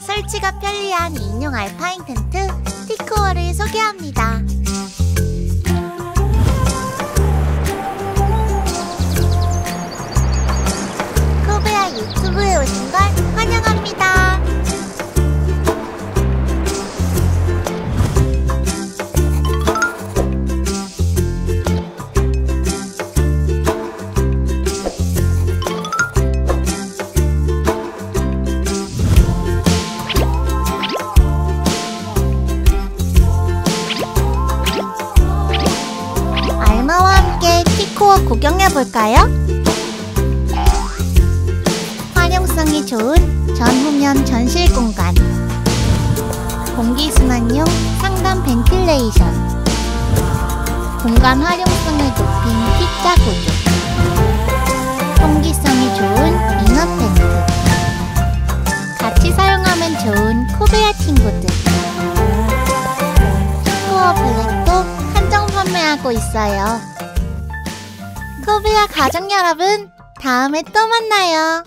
설치가 편리한 2인용 알파인 텐트 티코어를 소개합니다. 코베아 유튜브에 오신 걸 환영합니다. 티코어 구경해볼까요? 활용성이 좋은 전후면 전실 공간. 공기순환용 상단 벤틸레이션. 공간 활용성을 높인 T자 구조. 통기성이 좋은 이너 텐트. 같이 사용하면 좋은 코베아 친구들. 티코어 블랙도 한정 판매하고 있어요 코베아 가족 여러분 다음에 또 만나요